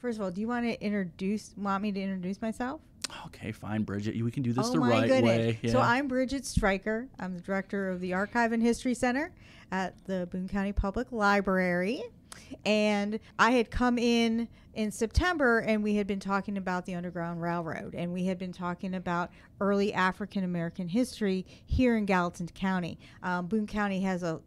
First of all, do you want to introduce? Want me to introduce myself? Okay, fine, Bridget. We can do this oh the my right goodness! way. So I'm Bridget Striker. I'm the director of the Archive and History Center at the Boone County Public Library. And I had come in in September and we had been talking about the Underground Railroad and we had been talking about early African American history here in Gallatin County. Um, Boone County has a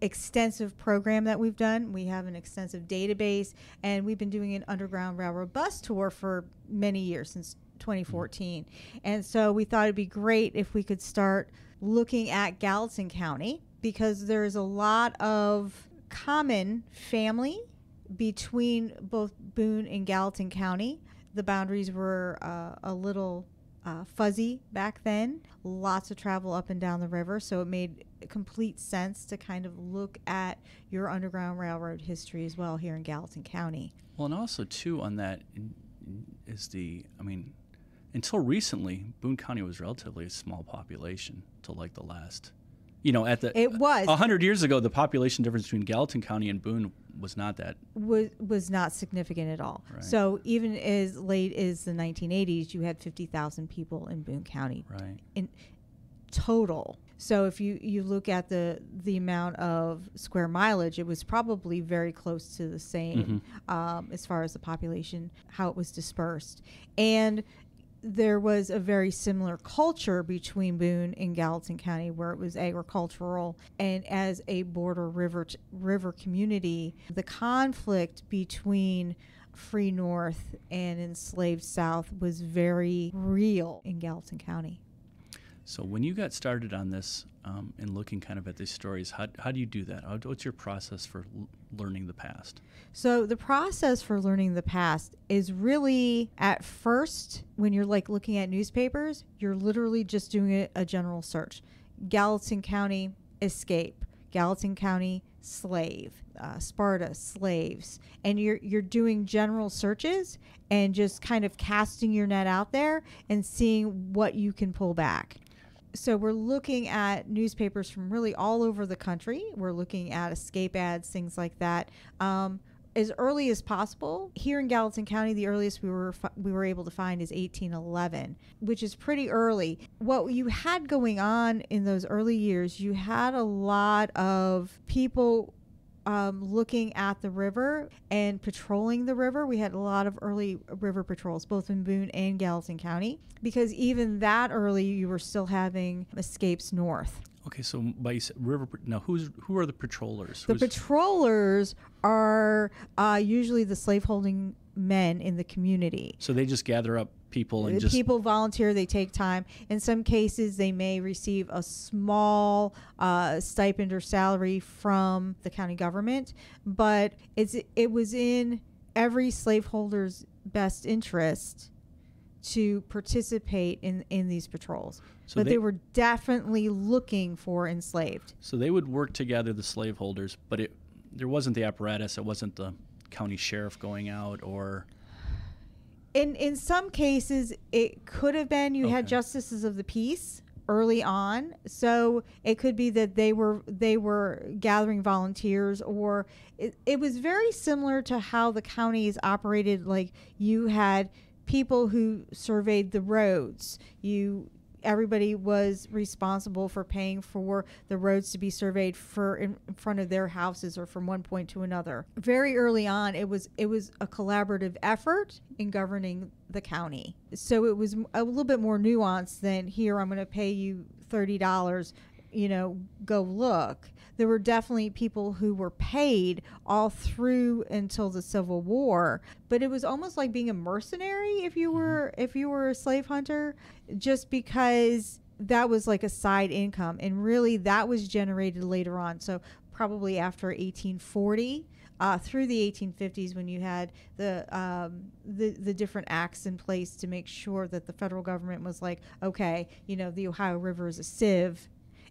extensive program that we've done. We have an extensive database, and we've been doing an Underground Railroad bus tour for many years since 2014. And so we thought it'd be great if we could start looking at Gallatin County because there's a lot of common family between both Boone and Gallatin County. The boundaries were uh, a little uh, fuzzy back then. Lots of travel up and down the river, so it made complete sense to kind of look at your Underground Railroad history as well here in Gallatin County. Well, and also too on that is the I mean, until recently, Boone County was relatively a small population till like the last, you know, at the It was. a hundred years ago. The population difference between Gallatin County and Boone was not that. was was not significant at all. Right. So even as late as the 1980s, you had 50,000 people in Boone County Right. in total. So if you you look at the the amount of square mileage, it was probably very close to the same um, as far as the population, how it was dispersed, and there was a very similar culture between Boone and Gallatin County, where it was agricultural, and as a border river river community, the conflict between free North and enslaved South was very real in Gallatin County. So when you got started on this um, and looking kind of at these stories, how, how do you do that? How, what's your process for l- learning the past? So the process for learning the past is really at first when you're like looking at newspapers, you're literally just doing a, a general search. Gallatin County escape, Gallatin County slave, uh, Sparta slaves, and you're you're doing general searches and just kind of casting your net out there and seeing what you can pull back so we're looking at newspapers from really all over the country. We're looking at escape ads, things like that. Um, as early as possible here in Gallatin County, the earliest we were we were able to find is 1811, which is pretty early. What you had going on in those early years, you had a lot of people um, looking at the river and patrolling the river. We had a lot of early river patrols, both in Boone and Gallatin County, because even that early, you were still having escapes north. Okay, so by river. Now, who's who are the patrollers? The Who's- patrollers are uh, usually the slaveholding men in the community. so they just gather up people and just people volunteer they take time in some cases they may receive a small uh, stipend or salary from the county government but it's it was in every slaveholder's best interest to participate in in these patrols So but they, they- were definitely looking for enslaved So they would work together, the slaveholders, but it there wasn't the apparatus. It wasn't the county sheriff going out or in in some cases it could have been you had justices of the peace early on. So it could be that they were they were gathering volunteers or it, it was very similar to how the counties operated. Like you had people who surveyed the roads. You everybody was responsible for paying for the roads to be surveyed for in, front of their houses or from one point to another. Very early on, it was it was a collaborative effort in governing the county. So it was a little bit more nuanced than here. I'm going to pay you thirty dollars. You know, go look. There were definitely people who were paid all through until the Civil War, but it was almost like being a mercenary if you were if you were a slave hunter, just because that was like a side income, and really that was generated later on. So probably after 1840. Uh, through the 1850s, when you had the, um, the the different acts in place to make sure that the federal government was like, okay, you know, the Ohio River is a sieve,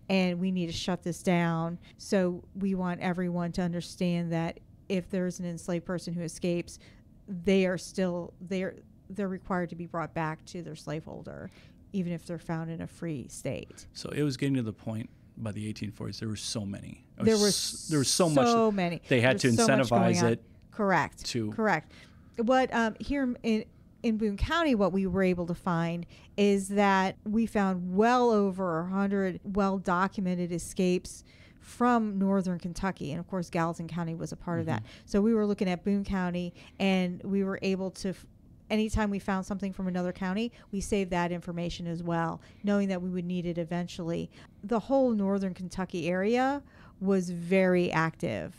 and we need to shut this down. So we want everyone to understand that if there's an enslaved person who escapes, they are still they're they're required to be brought back to their slaveholder, even if they're found in a free state. so it was getting to the point by the 1840s. There were so many. There was there was so, so much. many. They had There's to so incentivize on. it Correct. to- correct. what um, here in in Boone County, what we were able to find is that we found well over 100 well documented escapes from northern Kentucky. And of course, Gallatin County was a part mm-hmm. of that. Mm-hmm. So we were looking at Boone County and we were able to. F- anytime we found something from another county, we saved that information as well, knowing that we would need it eventually. The whole northern Kentucky area was very active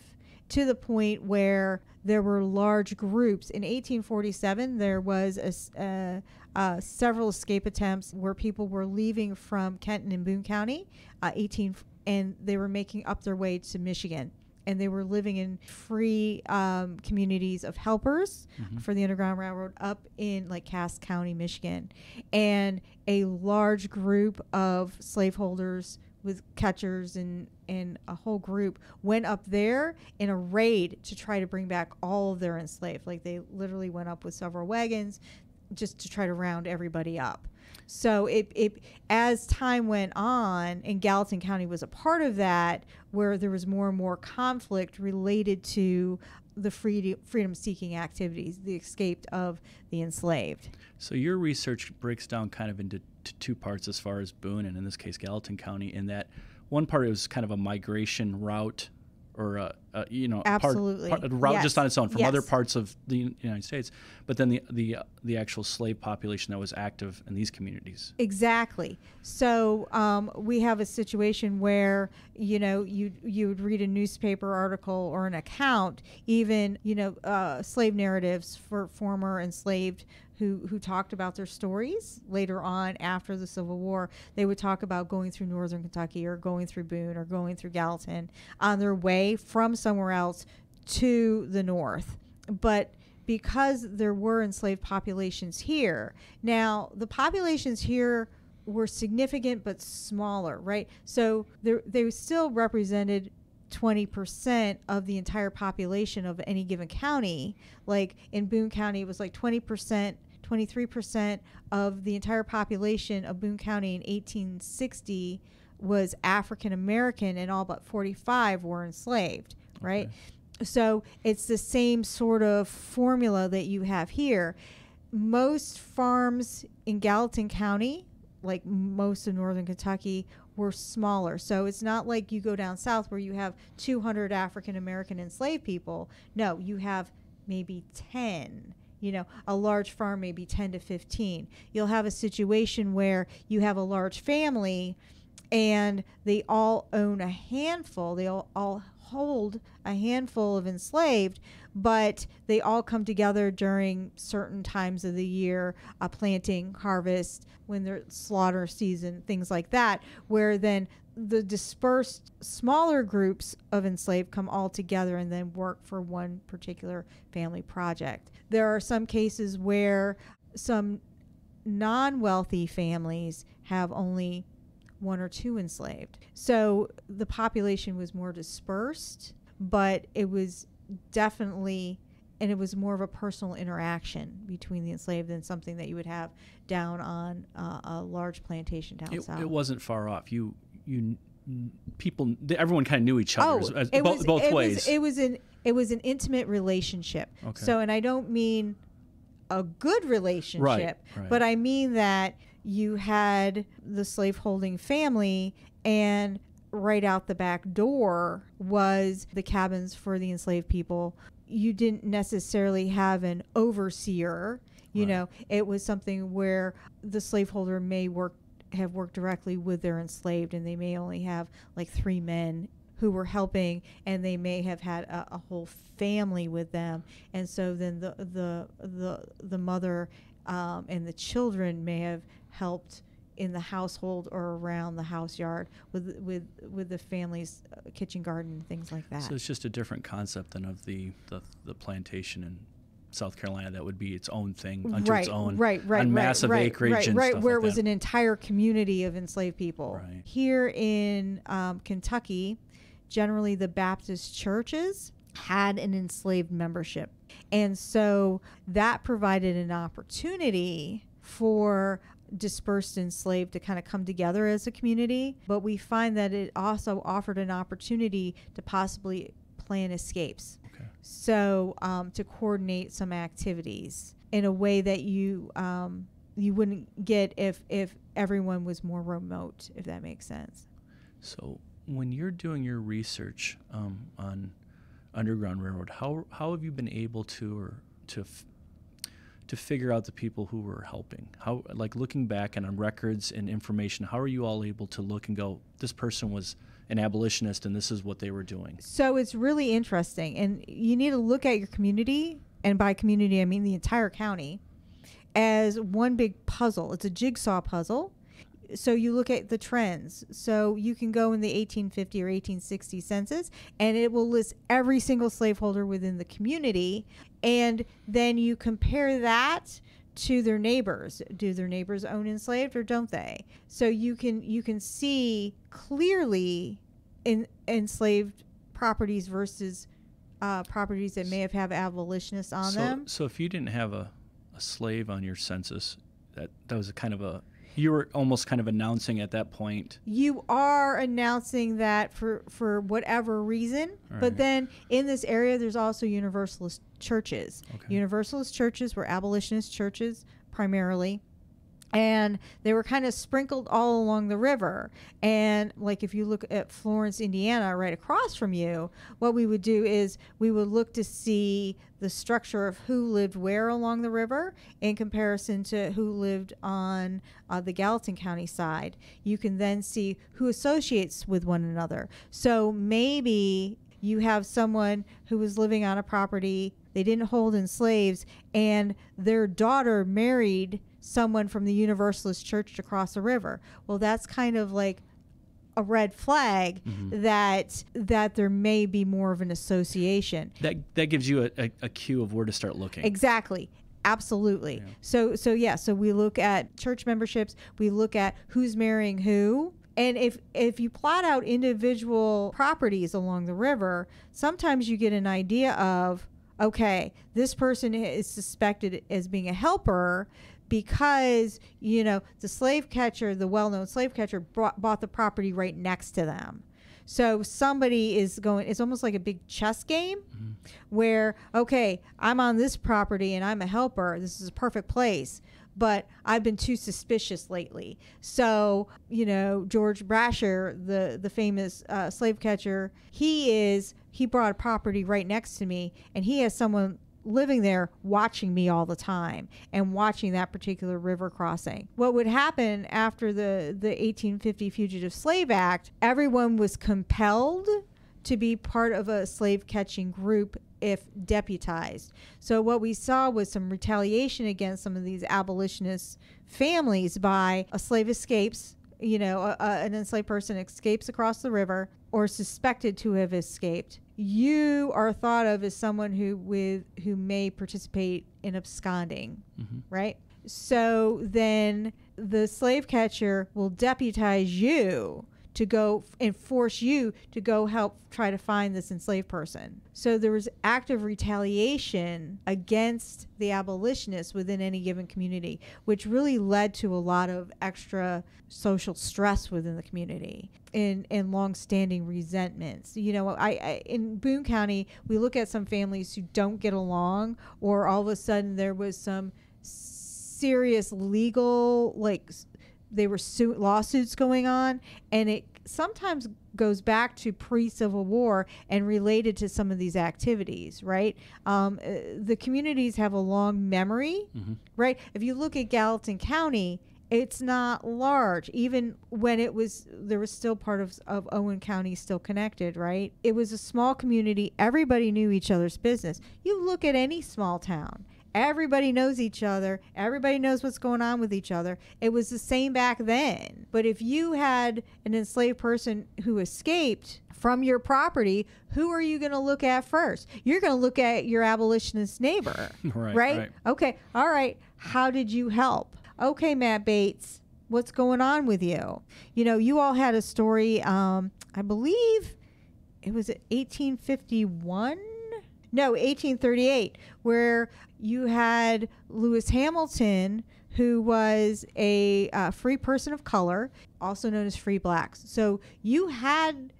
to the point where there were large groups. In 1847, there was a, uh, uh, several escape attempts where people were leaving from Kenton and Boone County, uh, 18, and they were making up their way to Michigan. And they were living in free um, communities of helpers mm-hmm. for the Underground Railroad up in like Cass County, Michigan. And a large group of slaveholders with catchers and and a whole group went up there in a raid to try to bring back all of their enslaved. Like they literally went up with several wagons just to try to round everybody up. So it, it as time went on, and Gallatin County was a part of that, where there was more and more conflict related to the freedom freedom seeking activities, the escaped of the enslaved. So your research breaks down kind of into two parts as far as Boone and in this case Gallatin County. In that one part it was kind of a migration route or a, a you know absolutely part, part, a route yes. just on its own from yes. other parts of the United States, but then the the the actual slave population that was active in these communities. Exactly. So um, we have a situation where you know you you would read a newspaper article or an account, even you know uh, slave narratives for former enslaved who who talked about their stories later on after the Civil War. They would talk about going through northern Kentucky or going through Boone or going through Gallatin on their way from somewhere else to the north. But because there were enslaved populations here, now the populations here were significant but smaller, right? So they still represented 20% of the entire population of any given county. Like in Boone County, it was like 20% 23% of the entire population of Boone County in 1860 was African American, and all but 45 were enslaved, right? Okay. So it's the same sort of formula that you have here. Most farms in Gallatin County, like most of northern Kentucky, were smaller. So it's not like you go down south where you have 200 African American enslaved people. No, you have maybe 10 you know a large farm maybe 10 to 15 you'll have a situation where you have a large family and they all own a handful they all, all hold a handful of enslaved but they all come together during certain times of the year a planting harvest when there's slaughter season things like that where then the dispersed smaller groups of enslaved come all together and then work for one particular family project. There are some cases where some non wealthy families have only one or two enslaved. So the population was more dispersed, but it was definitely and it was more of a personal interaction between the enslaved than something that you would have down on uh, a large plantation down it, south. It wasn't far off. You you people everyone kind of knew each other oh, as, both, was, both it ways. Was, it was an it was an intimate relationship. Okay. So and I don't mean a good relationship, right, right. but I mean that you had the slaveholding family and right out the back door was the cabins for the enslaved people. You didn't necessarily have an overseer. You right. know, it was something where the slaveholder may work have worked directly with their enslaved and they may only have like three men who were helping and they may have had a, a whole family with them. And so then the the the, the mother um, and the children may have helped in the household or around the house yard with with with the family's uh, kitchen garden and things like that. So it's just a different concept than of the the, the plantation and South Carolina that would be its own thing unto right, its own, right, right, on right, massive right, acreage, right, and right, stuff where like it was that. an entire community of enslaved people. Right. Here in um, Kentucky, generally the Baptist churches had an enslaved membership, and so that provided an opportunity for dispersed enslaved to kind of come together as a community. But we find that it also offered an opportunity to possibly plan escapes. So um, to coordinate some activities in a way that you um, you wouldn't get if if everyone was more remote, if that makes sense. So when you're doing your research um, on Underground Railroad, how how have you been able to or to f- to figure out the people who were helping? How like looking back and on records and information, how are you all able to look and go, this person was an abolitionist and this is what they were doing? So it's really interesting, and you need to look at your community, and by community I mean the entire county, as one big puzzle. It's a jigsaw puzzle. So you look at the trends. So you can go in the 1850 or 1860 census, and it will list every single slaveholder within the community, and then you compare that to their neighbors. Do their neighbors own enslaved or don't they? So you can you can see clearly in enslaved properties versus uh, properties that may have have abolitionists on so, them. So if you didn't have a, a slave on your census, that that was a kind of a you were almost kind of announcing at that point. you are announcing that for for whatever reason but then in this area there's also universalist churches. Okay. universalist churches were abolitionist churches primarily. And they were kind of sprinkled all along the river. And like if you look at florence indiana right across from you what we would do is we would look to see the structure of who lived where along the river in comparison to who lived on uh, the gallatin county side. You can then see who associates with one another. So maybe you have someone who was living on a property they didn't hold in slaves and their daughter married someone from the universalist church across the river well that's kind of like a red flag Mhm. that that there may be more of an association That that gives you a, a, a cue of where to start looking. Exactly. Absolutely. Yeah. So so yeah, so we look at church memberships, we look at who's marrying who. And if if you plot out individual properties along the river, sometimes you get an idea of okay, this person is suspected as being a helper because you know the slave catcher, the well-known slave catcher, brought, bought the property right next to them. So somebody is going. It's almost like a big chess game, mm-hmm. where okay, I'm on this property and I'm a helper. This is a perfect place, but I've been too suspicious lately. So you know, George Brasher, the the famous uh, slave catcher, he is he brought a property right next to me, and he has someone living there watching me all the time and watching that particular river crossing. What would happen after the, the 1850 Fugitive Slave Act, everyone was compelled to be part of a slave catching group if deputized. So what we saw was some retaliation against some of these abolitionist families by a slave escapes, you know, a, a, an enslaved person escapes across the river or suspected to have escaped. You are thought of as someone who with who may participate in absconding, Mhm. right? So then the slave catcher will deputize you to go and force you to go help try to find this enslaved person. So there was active retaliation against the abolitionists within any given community, which really led to a lot of extra social stress within the community and, and long-standing resentments. You know, I, I in Boone County, we look at some families who don't get along, or all of a sudden there was some serious legal like they were su- lawsuits going on and it sometimes goes back to pre-civil war and related to some of these activities right? Um, uh, the communities have a long memory Mhm. right? If you look at gallatin county it's not large. Even when it was there was still part of, of owen county still connected right? It was a small community. Everybody knew each other's business. You look at any small town everybody knows each other. Everybody knows what's going on with each other. It was the same back then. But if you had an enslaved person who escaped from your property who are you going to look at first? You're going to look at your abolitionist neighbor Right, right. right. okay all right. How did you help? Okay matt bates what's going on with you? You know you all had a story um i believe it was 1851 no 1838 where you had lewis hamilton who was a uh, free person of color also known as free blacks so you had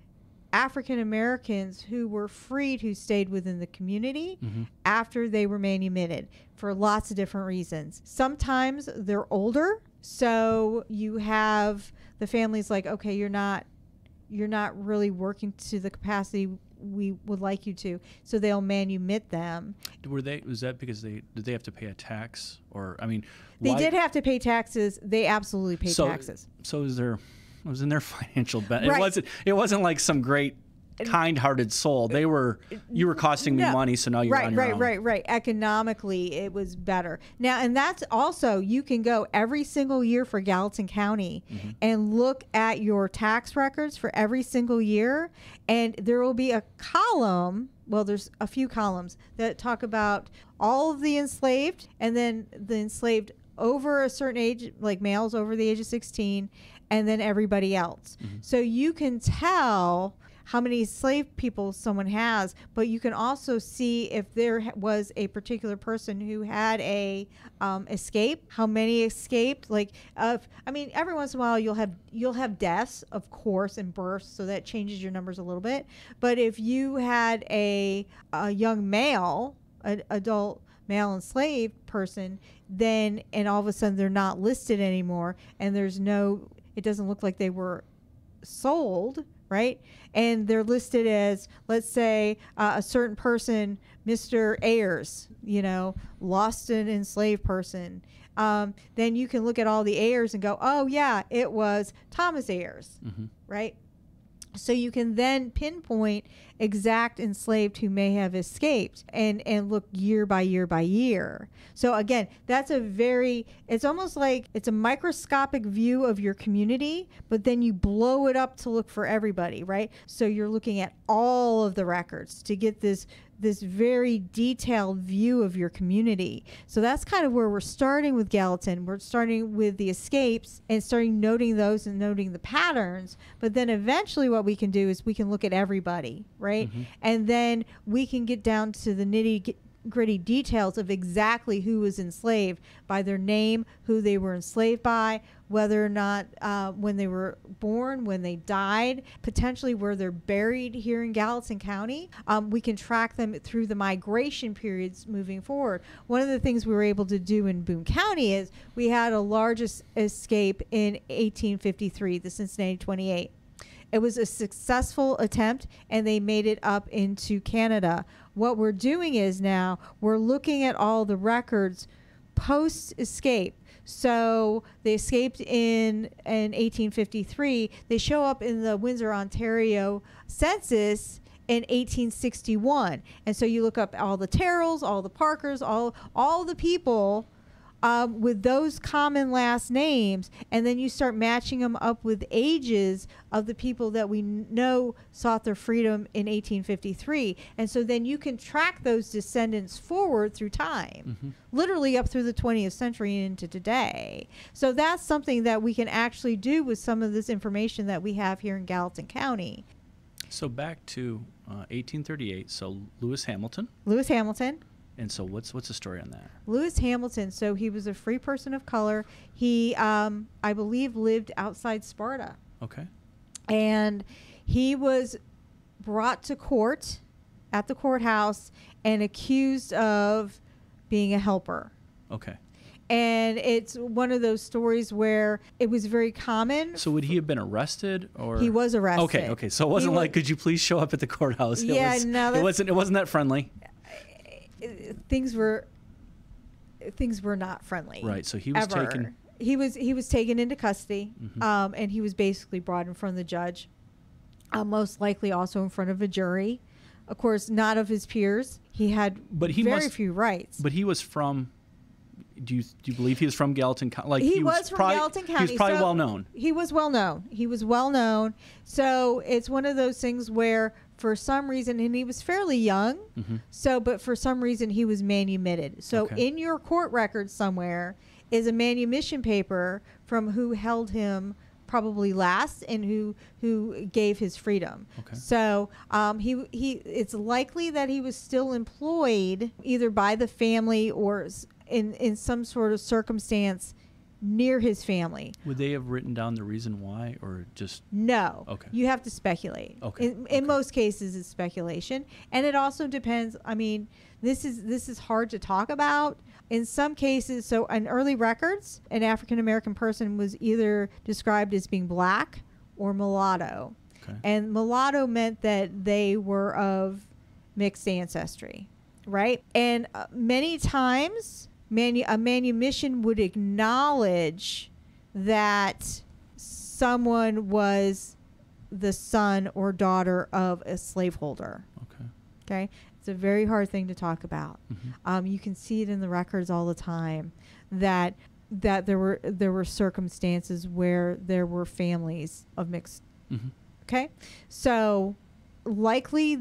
African Americans who were freed who stayed within the community hmm after they were manumitted for lots of different reasons. Sometimes they're older, so you have the families like, okay, you're not you're not really working to the capacity we would like you to, so they'll manumit them. Were they? Was that because they did they have to pay a tax or I mean, They why- did have to pay taxes. They absolutely paid so, taxes. So is there was in their financial benefit? Right. It wasn't. It wasn't like some great kind-hearted soul. They were. You were costing me No. money, so now you're right, on your right, own. right, right. Economically, it was better. Now, and that's also you can go every single year for Gallatin County Mm-hmm. and look at your tax records for every single year, and there will be a column. Well, there's a few columns that talk about all of the enslaved, and then the enslaved over a certain age, like males over the age of 16, and then everybody else. Mm-hmm. So you can tell how many slave people someone has, but you can also see if there was a particular person who had a um, escape, how many escaped. Like, uh, I mean, every once in a while you'll have you'll have deaths, of course, and births, so that changes your numbers a little bit. But if you had a a young male, an adult male enslaved person, then and all of a sudden they're not listed anymore, and there's no, it doesn't look like they were sold, right? And they're listed as, let's say, uh, a certain person, Mr. Ayers, you know, lost an enslaved person. Um, then you can look at all the Ayers and go, oh, yeah, it was Thomas Ayers, Mhm. right? So you can then pinpoint exact enslaved who may have escaped and and look year by year by year. So again, that's a very it's almost like it's a microscopic view of your community, but then you blow it up to look for everybody, right? So you're looking at all of the records to get this this very detailed view of your community. So that's kind of where we're starting with Gallatin. We're starting with the escapes and starting noting those and noting the patterns. But then eventually, what we can do is we can look at everybody, right? Mm-hmm. And then we can get down to the nitty gritty details of exactly who was enslaved by their name, who they were enslaved by, whether or not uh, when they were born, when they died, potentially where they're buried here in Gallatin County. Um, we can track them through the migration periods moving forward. One of the things we were able to do in Boone County is we had a largest escape in 1853, the Cincinnati 28. It was a successful attempt and they made it up into Canada. What we're doing is now we're looking at all the records post escape. So they escaped in in 1853. They show up in the Windsor, Ontario census in 1861. And so you look up all the Terrells, all the Parkers, all all the people um, with those common last names, and then you start matching them up with ages of the people that we know sought their freedom in 1853. And so then you can track those descendants forward through time, literally up through the 20th century and into today. So that's something that we can actually do with some of this information that we have here in Gallatin County. So back to uh, 1838. So Lewis Hamilton. Lewis Hamilton. And so what's what's the story on that? Lewis Hamilton. So he was a free person of color. He, um, I believe, lived outside Sparta, Okay. and he was brought to court at the courthouse and accused of being a helper. Okay. And it's one of those stories where it was very common. So would he have been arrested or He was arrested. Okay, okay. So it wasn't He like, could you please show up at the courthouse? It Yeah, was, no, it wasn't. It wasn't that friendly. Things were things were not friendly. Right, so he was ever. taken- He was he was taken into custody, Mhm. um, and he was basically brought in front of the judge, uh, most likely also in front of a jury. Of course, not of his peers. He had But he very must- few rights. But he was from. Do you do you believe he was from Gallatin County? Like he, was, from probably, Gallatin County. He was probably so well known. He was well known. He was well known. So it's one of those things where, for some reason, and he was fairly young. Mhm. So, but for some reason, he was manumitted. So Okay. in your court record somewhere is a manumission paper from who held him probably last and who who gave his freedom. Okay. So um, he he it's likely that he was still employed either by the family or in in some sort of circumstance near his family. Would they have written down the reason why, or just No. Okay. You have to speculate. Okay, In, in okay. most cases, it's speculation, and it also depends. I mean, this is this is hard to talk about. In some cases, so in early records, an African American person was either described as being black or mulatto, okay? and mulatto meant that they were of mixed ancestry, right? And uh, many times, manu- a manumission would acknowledge that someone was the son or daughter of a slaveholder. okay. Okay, it's a very hard thing to talk about. Mhm. Um, you can see it in the records all the time that that there were there were circumstances where there were families of mixed Mhm. Okay. So likely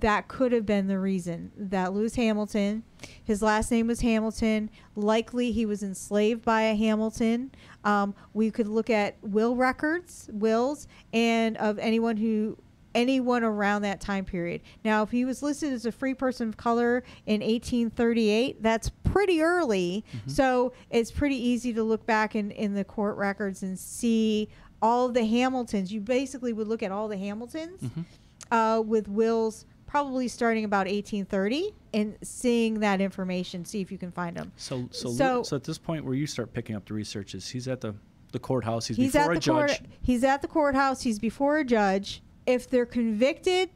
that could have been the reason that Lewis Hamilton, his last name was Hamilton. Likely he was enslaved by a Hamilton. Um, we could look at will records, wills, and of anyone who anyone around that time period. Now, if he was listed as a free person of color in 1838, that's pretty early. Mhm. So it's pretty easy to look back in, in the court records and see all the Hamiltons. You basically would look at all the Hamiltons Mhm. uh, with wills probably starting about 1830 and seeing that information, see if you can find them. So, so, So- so, at this point where you start picking up the research is he's at the, the courthouse. He's, He's before at a the court. judge. He's at the courthouse. He's before a judge. If they're convicted,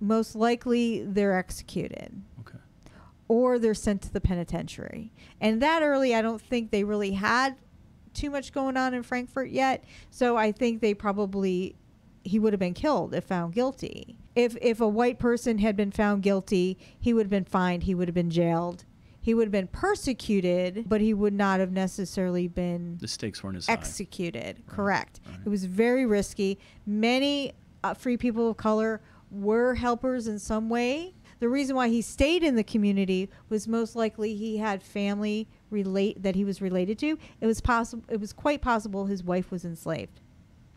most likely they're executed Okay. or they're sent to the penitentiary. And that early, I don't think they really had too much going on in Frankfort yet. So I think they probably he would have been killed if found guilty. If if a white person had been found guilty, he would have been fined. He would have been jailed. He would have been persecuted, but he would not have necessarily been The stakes weren't as high. executed. Right, Correct. right. It was very risky. Many uh, free people of color were helpers in some way. The reason why he stayed in the community was most likely he had family relate that he was related to. It was possible. It was quite possible his wife was enslaved.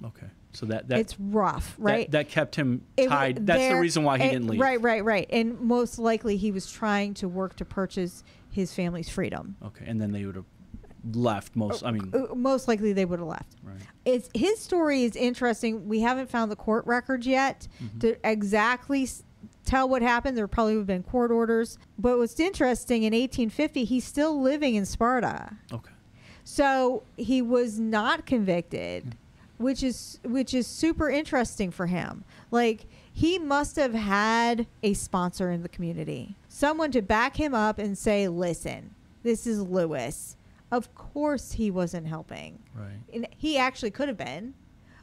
Okay. So that that it's rough, right? That, kept him It tied. That's the reason why he and- didn't leave. Right, right, right. And most likely he was trying to work to purchase his family's freedom. Okay. And then they would have left most. I mean, Uh, most likely they would have left. right. it's his story is interesting. We haven't found the court records yet Mhm. to exactly tell what happened. There probably would have been court orders. But what's interesting in 1850, he's still living in Sparta. Okay. So he was not convicted, Hmm. Which is which is super interesting for him. Like he must have had a sponsor in the community, someone to back him up and say, "Listen, this is Lewis." Of course, he wasn't helping Right. and he actually could have been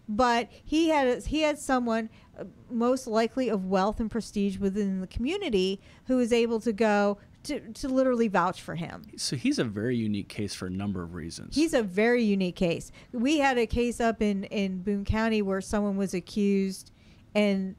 but he had he had someone uh, most likely of wealth and prestige within the community who was able to go to, to literally vouch for him So he's a very unique case for a number of reasons. he's a very unique case we had a case up in in boone county where someone was accused and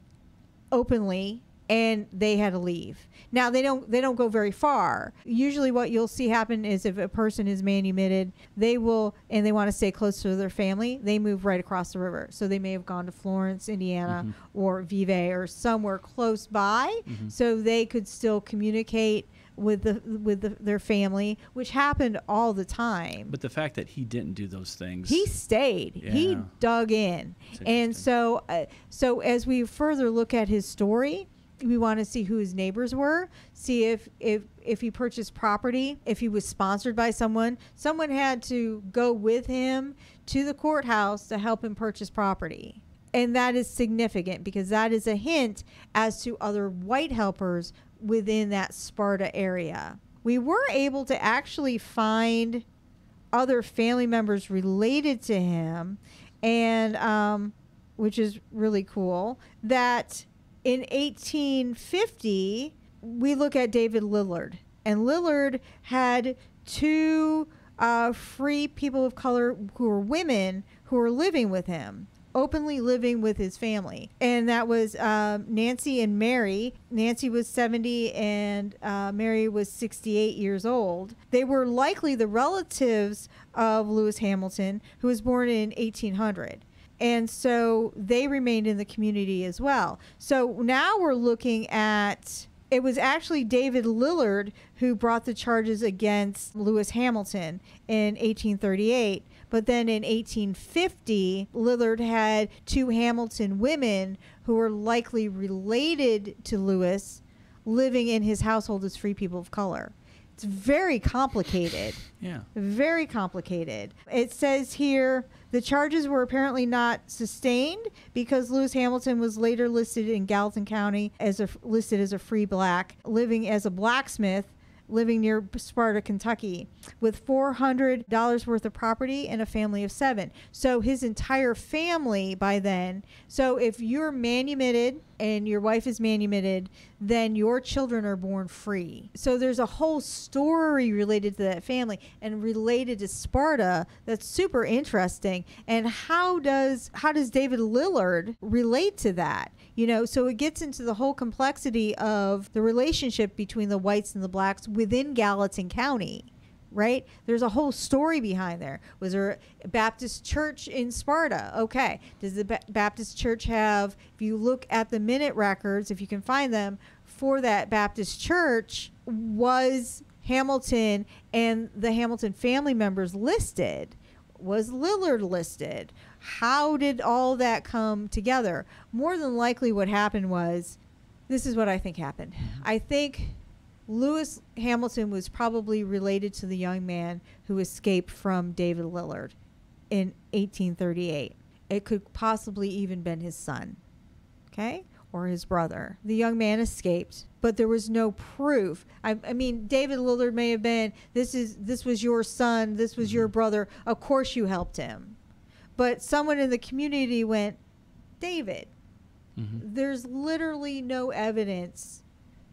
openly and they had to leave now they don't they don't go very far usually what you'll see happen is if a person is manumitted they will and they want to stay close to their family they move right across the river so they may have gone to florence indiana Mhm. or Vevay or somewhere close by Mhm. so they could still communicate with the with the, their family which happened all the time but the fact that he didn't do those things. he stayed. He dug in, and so uh, so as we further look at his story, we want to see who his neighbors were, see if if if he purchased property, if he was sponsored by someone. Someone had to go with him to the courthouse to help him purchase property. And that is significant because that is a hint as to other white helpers within that Sparta area. We were able to actually find other family members related to him, and um, which is really cool. That in 1850, we look at David Lillard, and Lillard had two uh, free people of color who were women who were living with him. Openly living with his family, and that was um, Nancy and Mary. Nancy was 70 and uh, Mary was 68 years old. They were likely the relatives of Lewis Hamilton, who was born in 1800 and so they remained in the community as well. So now we're looking at it was actually David Lillard who brought the charges against Lewis Hamilton in 1838. But then in 1850, Lillard had two Hamilton women who were likely related to Lewis living in his household as free people of color. It's very complicated. Yeah. Very complicated. It says here the charges were apparently not sustained because Lewis Hamilton was later listed in Gallatin County as a listed as a free black, living as a blacksmith living near Sparta, Kentucky, with $400 worth of property and a family of seven. So his entire family by then. So if you're manumitted and your wife is manumitted, then your children are born free. So there's a whole story related to that family and related to Sparta that's super interesting. And how does how does David Lillard relate to that? You know, so it gets into the whole complexity of the relationship between the whites and the blacks within Gallatin County right? There's a whole story behind there. Was there a Baptist church in Sparta? Okay. Does the ba- Baptist church have, if you look at the minute records, if you can find them, for that Baptist church, was Hamilton and the Hamilton family members listed? Was Lillard listed? How did all that come together? More than likely, what happened was this is what I think happened. I think Lewis Hamilton was probably related to the young man who escaped from David Lillard in 1838. It could possibly even been his son, okay, or his brother. The young man escaped, but there was no proof. I, I mean, David Lillard may have been this is this was your son, this was your brother. Of course, you helped him, but someone in the community went, David. Mm-hmm. There's literally no evidence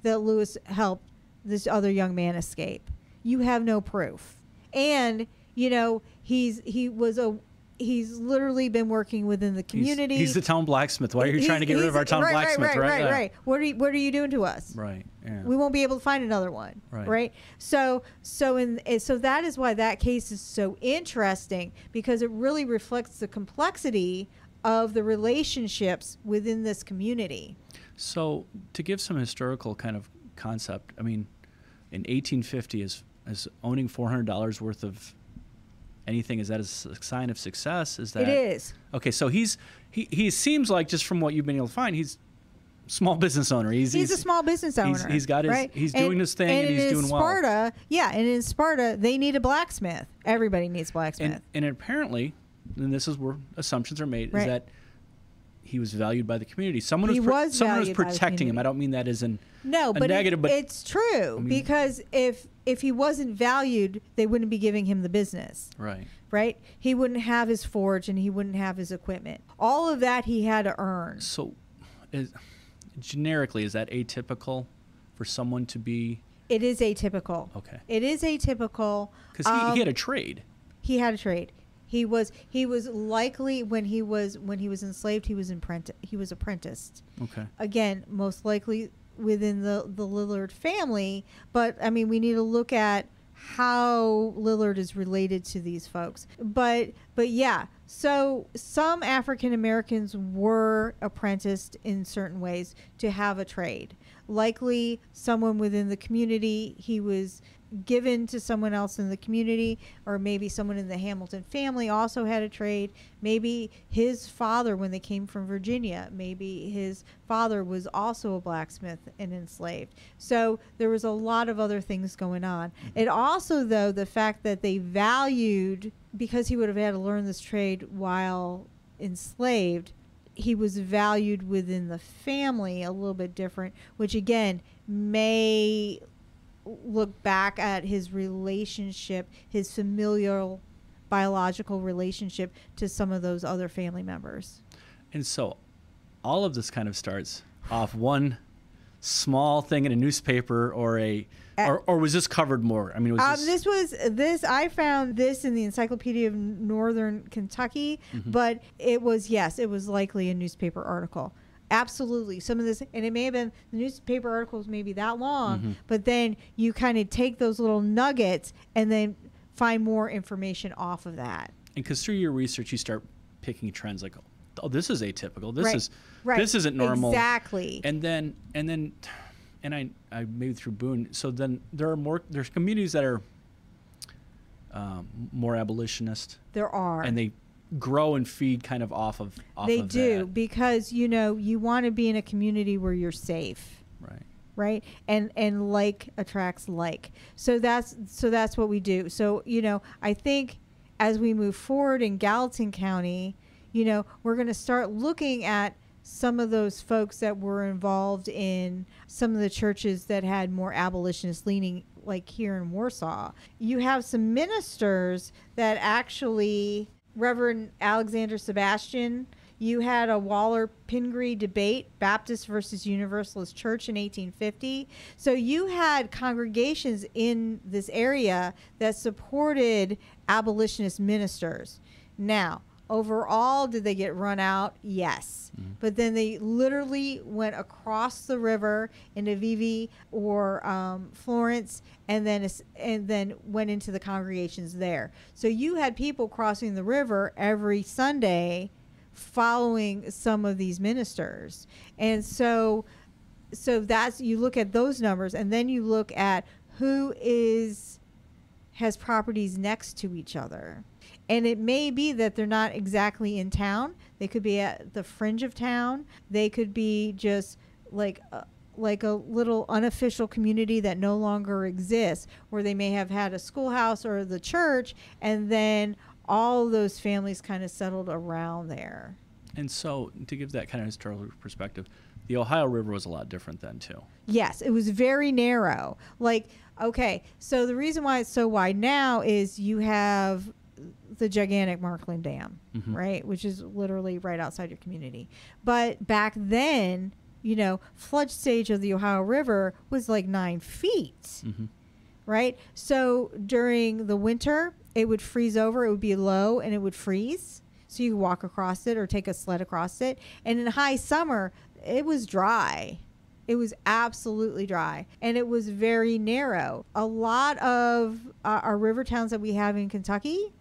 that Lewis helped this other young man escape. You have no proof. And, you know, he's he was a he's literally been working within the community. He's, the town blacksmith. Why are you He's- trying to get rid of our town right, blacksmith? Right, right, right, Yeah. right. What are you, what are you doing to us? Right. Yeah. We won't be able to find another one, Right. right? So, so in eh, so that is why that case is so interesting because it really reflects the complexity of the relationships within this community. So, to give some historical kind of concept, I mean, in 1850, is is owning $400 worth of anything is that a sign of success? Is that it is. okay? So he's he he seems like just from what you've been able to find, he's small business owner. He's He's, a small business owner. he's- he's got his- right? he's doing his thing and in he's doing well. Sparta, yeah, and in Sparta, they need a blacksmith. Everybody needs blacksmith. and and apparently, and this is where assumptions are made, Right. is that he was valued by the community. Someone He was, pro- was someone was valued by the protecting him. I don't mean that as in no, a but, it- but it's true mean- because if if he wasn't valued, they wouldn't be giving him the business. right. right? He wouldn't have his forge and he wouldn't have his equipment. All of that he had to earn. So, is, generically, is that atypical for someone to be It is atypical. okay? It is atypical. Because he, he had a trade. he had a trade. He was he was likely when he was when he was enslaved he was apprenti- he was apprenticed. Okay. Again, most likely within the the Lillard family, but I mean we need to look at how Lillard is related to these folks. But but yeah, so some African Americans were apprenticed in certain ways to have a trade. Likely someone within the community, he was given to someone else in the community or maybe someone in the Hamilton family also had a trade. Maybe his father when they came from Virginia, maybe his father was also a blacksmith and enslaved. So there was a lot of other things going on. Mm-hmm. It also though the fact that they valued because he would have had to learn this trade while enslaved he was valued within the family a little bit different which again may look back at his relationship his familial biological relationship to some of those other family members And so, all of this kind of starts off one small thing in a newspaper or a, or, or was this covered more? I mean, was Um, this, this was this I found this in the Encyclopedia of Northern Kentucky, Mm-hmm. but it was yes, it was likely a newspaper article. Absolutely, some of this, and it may have been the newspaper articles maybe that long, Mhm. but then you kind of take those little nuggets and then find more information off of that. and because through your research, you start picking trends like, oh, this is atypical. This Right, is right. this isn't normal. Exactly. And then and then and I I maybe through Boone. So then there are more there's communities that are um, more abolitionist, There are. and they grow and feed kind of off of off they of do that. because you know you want to be in a community where you're safe. Right. right? And and like attracts like. So that's so that's what we do. So you know i think as we move forward in gallatin county you know we're going to start looking at some of those folks that were involved in some of the churches that had more abolitionist leaning like here in warsaw. You have some ministers that actually reverend alexander sebastian you had a Waller Pingree debate, Baptist versus Universalist Church in 1850. So you had congregations in this area that supported abolitionist ministers. Now, overall, did they get run out? Yes. But then they literally went across the river into Vevay or um, Florence, and then and then went into the congregations there. So you had people crossing the river every Sunday following some of these ministers and so so that's you look at those numbers and then you look at who is has properties next to each other and it may be that they're not exactly in town they could be at the fringe of town they could be just like a, like a little unofficial community that no longer exists where they may have had a schoolhouse or the church and then all those families kind of settled around there And so to give that kind of historical perspective, the Ohio River was a lot different then too. Yes, it was very narrow. Like, okay, so the reason why it's so wide now is you have the gigantic Markland Dam, Mhm. right? Which is literally right outside your community. But back then, you know, flood stage of the Ohio River was like nine feet, hmm right? So during the winter, it would freeze over, it would be low and it would freeze. So you could walk across it or take a sled across it. And in high summer, it was dry. It was absolutely dry and it was very narrow. A lot of uh, our river towns that we have in Kentucky,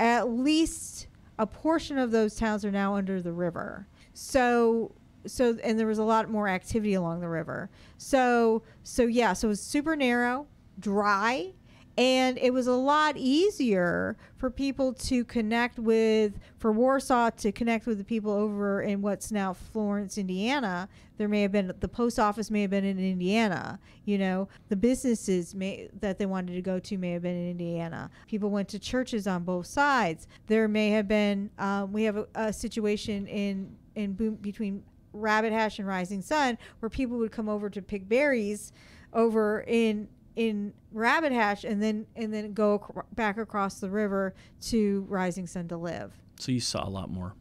at least a portion of those towns are now under the river. So so and there was a lot more activity along the river. So so yeah, so it was super narrow, dry, and it was a lot easier for people to connect with for Warsaw to connect with the people over in what's now Florence, Indiana. There may have been the post office may have been in Indiana. You know, the businesses may that they wanted to go to may have been in Indiana. People went to churches on both sides. There may have been um, we have a, a situation in in Boone, between Rabbit Hash and Rising Sun where people would come over to pick berries over in in Rabbit Hash and then and then go ac- back across the river to Rising Sun to live. So you saw a lot more.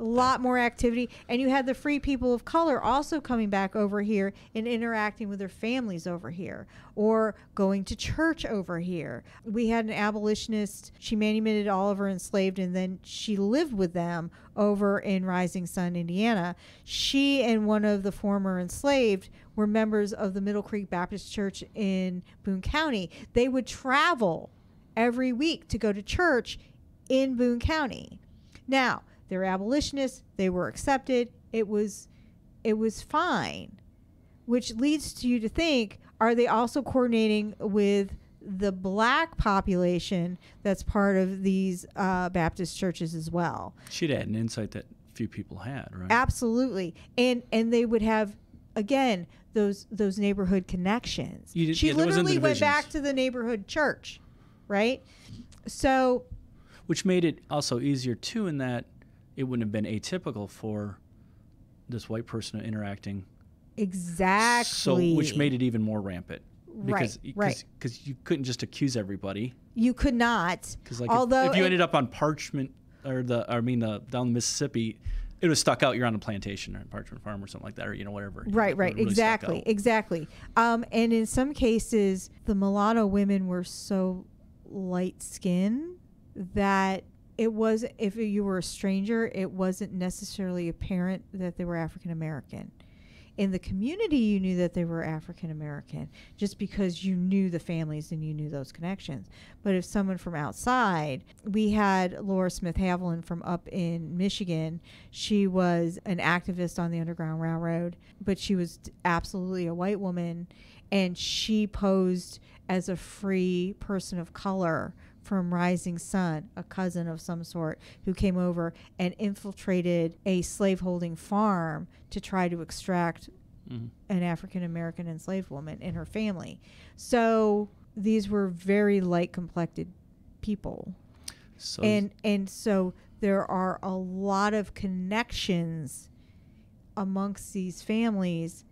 A lot more activity, and you had the free people of color also coming back over here and interacting with their families over here, or going to church over here. We had an abolitionist; she manumitted all of her enslaved, and then she lived with them over in Rising Sun, Indiana. She and one of the former enslaved were members of the Middle Creek Baptist Church in Boone County. They would travel every week to go to church in Boone County. Now, they're abolitionists, they were accepted. It was it was fine. Which leads to you to think are they also coordinating with the black population that's part of these uh, Baptist churches as well? She'd had an insight that few people had, right? Absolutely. And and they would have again those those neighborhood connections. You did- she yeah, literally went back to the neighborhood church, right? So Which made it also easier too, in that it wouldn't have been atypical for this white person interacting. exactly. So, which made it even more rampant. Because, Right, right. Because you couldn't just accuse everybody. you could not. Because like if- Although if, you it- ended up on Parchman or the I mean the down the Mississippi, it was stuck out. You're on a plantation or a Parchman Farm or something like that, or you know whatever. Right, right, really exactly, exactly. Um, and in some cases, the mulatto women were so light skinned that it was if you were a stranger, it wasn't necessarily apparent that they were African American. in the community you knew that they were African American just because you knew the families and you knew those connections. But if someone from outside, we had Laura Smith Haviland from up in Michigan. She was an activist on the Underground Railroad, but she was absolutely a white woman and she posed as a free person of color from Rising Sun, a cousin of some sort, who came over and infiltrated a slaveholding farm to try to extract Mhm. an African American enslaved woman and her family. So these were very light complected people. So and and so there are a lot of connections amongst these families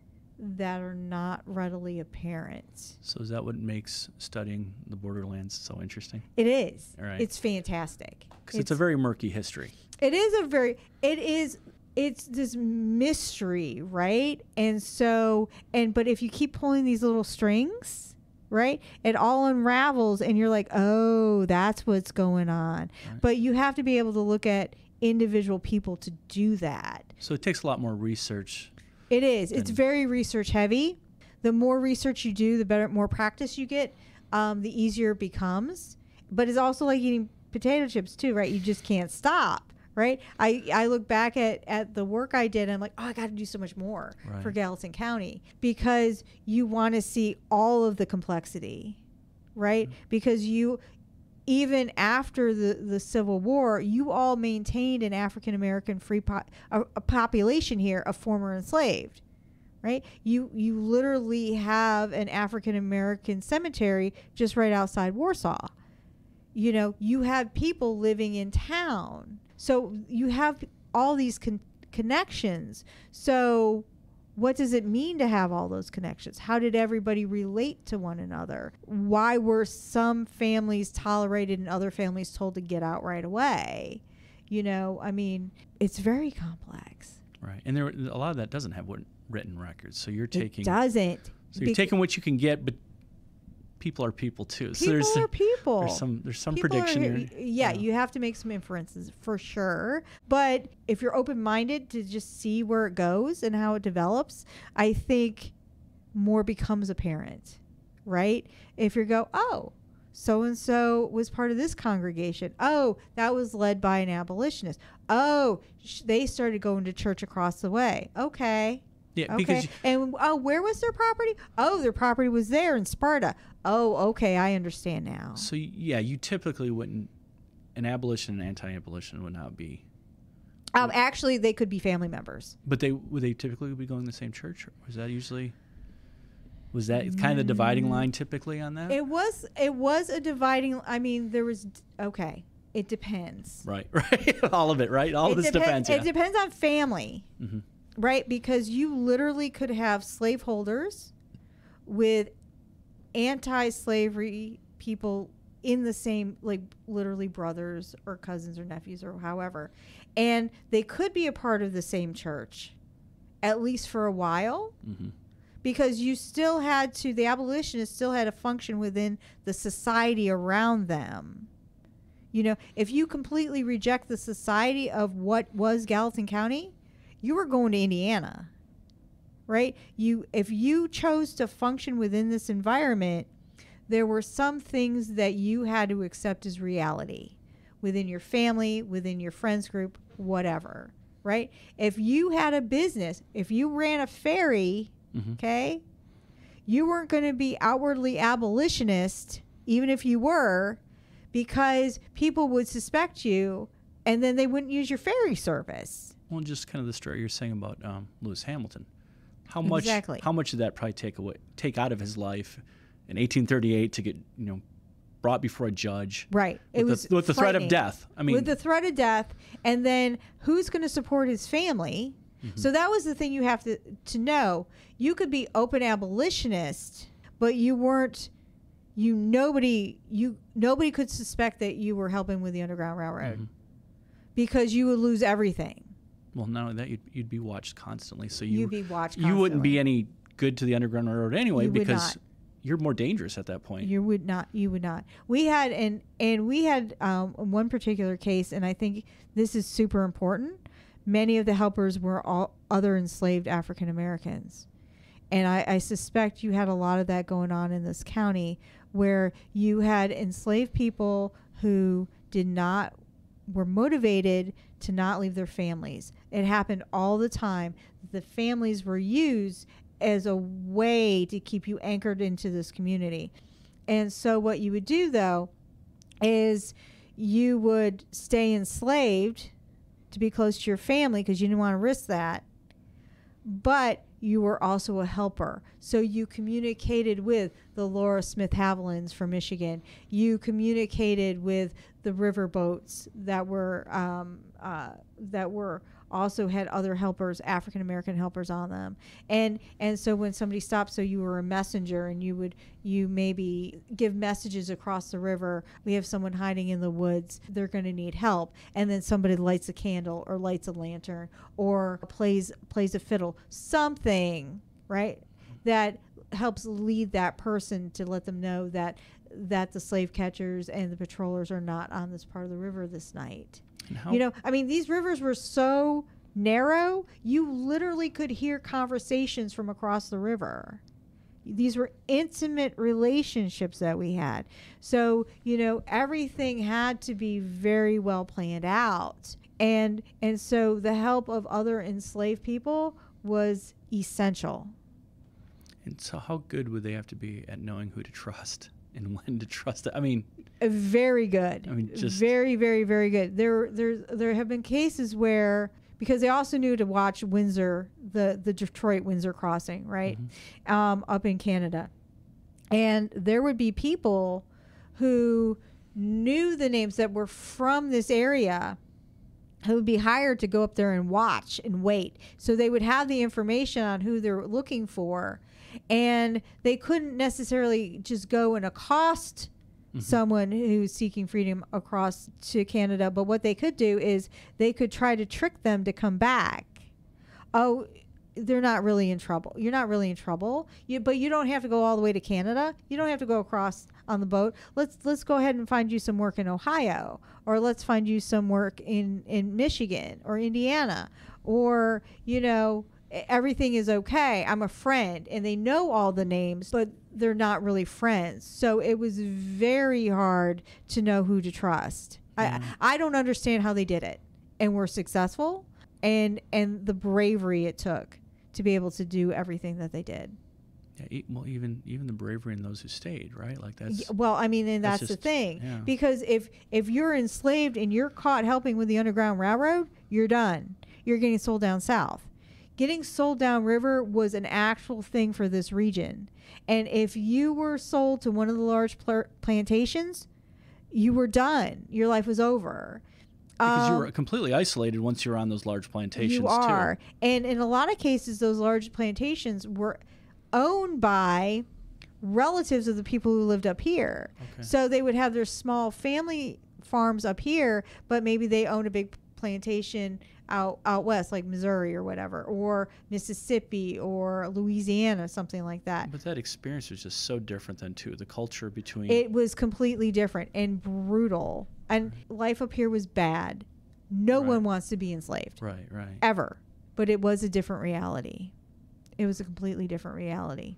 that are not readily apparent. so is that what makes studying the borderlands so interesting? It is. All right. It's fantastic. Because it's, a very murky history. It is a very. It is. It's this mystery, right? And so, and but if you keep pulling these little strings, right, it all unravels, and you're like, oh, that's what's going on. Right. But you have to be able to look at individual people to do that. So it takes a lot more research. It is. It's very research heavy. The more research you do, the better, more practice you get, um, the easier it becomes. But it's also like eating potato chips too, right? You just can't stop, right? I, I look back at, at the work I did and I'm like, oh, I got to do so much more for Right. Gallatin County because you want to see all of the complexity, right? Mm-hmm. Because you, even after the, the Civil War, you all maintained an African American free po- a, a population here of former enslaved, right? You you literally have an African American cemetery just right outside Warsaw. You know, you have people living in town, so you have all these con- connections. So what does it mean to have all those connections? How did everybody relate to one another? Why were some families tolerated and other families told to get out right away? You know, I mean, it's very complex. Right. And there a lot of that doesn't have writ- written records. So you're taking it doesn't. so you're taking what you can get, but people are people too. so people there's are people. there's some there's some People prediction are- here. Yeah, you have to make some inferences for sure. But if you're open minded to just see where it goes and how it develops, I think more becomes apparent, right? If you go, oh, so and so was part of this congregation. Oh, that was led by an abolitionist. Oh, sh- they started going to church across the way. Okay. Yeah, Okay. because and oh, where was their property? Oh, their property was there in Sparta. Oh, okay, I understand now. so yeah, you typically wouldn't an abolition and anti-abolition would not be Um, actually, they could be family members. But they would they typically be going to the same church? Or was that usually was that kind of the dividing line typically on that? It was it was a dividing. I mean, there was okay. It depends. right, right. All of it, right? All it of this depen- depends. It depends on family, Mhm. Right? Because you literally could have slaveholders with anti-slavery people in the same, like literally brothers or cousins or nephews or however, and they could be a part of the same church, at least for a while. Mhm. because you still had to the abolitionists still had to function within the society around them you know if you completely reject the society of what was gallatin county you were going to indiana right? You if you chose to function within this environment there were some things that you had to accept as reality within your family within your friends group whatever right? If you had a business if you ran a ferry Mhm. okay you weren't going to be outwardly abolitionist even if you were because people would suspect you and then they wouldn't use your ferry service Well, just kind of the story you're saying about um, Lewis Hamilton. How much? Exactly. How much did that probably take away, take out of his life in 1838 to get you know brought before a judge right with, it was the, with the threat of death? I mean, with the threat of death and then who's going to support his family Mm-hmm. so that was the thing you have to to know you could be open abolitionist but you weren't you nobody you nobody could suspect that you were helping with the underground railroad Mhm. because you would lose everything well, not only that, you'd, you'd be watched constantly, so you, you would be watched you wouldn't be any good to the Underground Railroad anyway You because you're more dangerous at that point. You would not. You would not. We had and and we had um, one particular case, and I think this is super important many of the helpers were all other enslaved African Americans. And I, I suspect you had a lot of that going on in this county where you had enslaved people who did not were motivated to not leave their families. It happened all the time. The families were used as a way to keep you anchored into this community. And so what you would do though is you would stay enslaved to be close to your family because you didn't want to risk that. But you were also a helper. So you communicated with the Laura Smith Havilands from Michigan. You communicated with the river boats that were um, uh, that were also had other helpers, African American helpers on them. And and so when somebody stopped, so you were a messenger and you would you maybe give messages across the river. We have someone hiding in the woods. They're going to need help. And then somebody lights a candle or lights a lantern or plays plays a fiddle. Something, right? That helps lead that person to let them know that that the slave catchers and the patrollers are not on this part of the river this night. You know, I mean, these rivers were so narrow, you literally could hear conversations from across the river. These were intimate relationships that we had. So, you know, everything had to be very well planned out. And and so the help of other enslaved people was essential. And so how good would they have to be at knowing who to trust and when to trust it? I mean, very good. I mean, just very, very, very good. There, there, there have been cases where because they also knew to watch Windsor, the the Detroit Windsor crossing, right, mm-hmm. um, up in Canada, and there would be people who knew the names that were from this area who would be hired to go up there and watch and wait. So they would have the information on who they're looking for, and they couldn't necessarily just go and accost mm-hmm. someone who's seeking freedom across to Canada. But what they could do is they could try to trick them to come back. Oh, they're not really in trouble. You're not really in trouble. You, but you don't have to go all the way to Canada. You don't have to go across on the boat. Let's let's go ahead and find you some work in Ohio, or let's find you some work in in Michigan or Indiana, or you know everything is okay. I'm a friend. And they know all the names, but they're not really friends. So it was very hard to know who to trust. Mm. I, I don't understand how they did it and were successful and and the bravery it took to be able to do everything that they did. Yeah, well, even even the bravery in those who stayed, right? Like that's yeah, well, I mean, and that's, that's just, the thing yeah. because if if you're enslaved and you're caught helping with the Underground Railroad, you're done. You're getting sold down south getting sold downriver was an actual thing for this region. And if you were sold to one of the large pl- plantations, you were done. Your life was over. Because um, you were um, completely isolated once you were on those large plantations. You are. Too. And in a lot of cases, those large plantations were owned by relatives of the people who lived up here. Okay. So they would have their small family farms up here, but maybe they own a big plantation out out west, like Missouri or whatever, or Mississippi or Louisiana, something like that. But that experience was just so different than too. The culture between it was completely different and brutal, and right. life up here was bad. No right. one wants to be enslaved. Right, right. Ever, but it was a different reality. It was a completely different reality.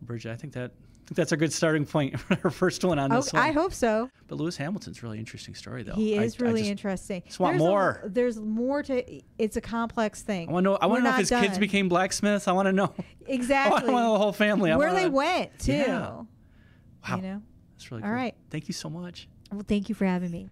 Bridget, I think that think that's a good starting point for our first one on this oh, one. I hope so. But Lewis Hamilton's really interesting story, though. He is I, really I just, interesting. Just want there's more. A, there's more to. It's a complex thing. I want to know. I want to know if his done. kids became blacksmiths. I want to know exactly. I want to know the whole family. Where wanna, they went too. Yeah. Wow. You know. That's really cool. All right. Thank you so much. Well, thank you for having me.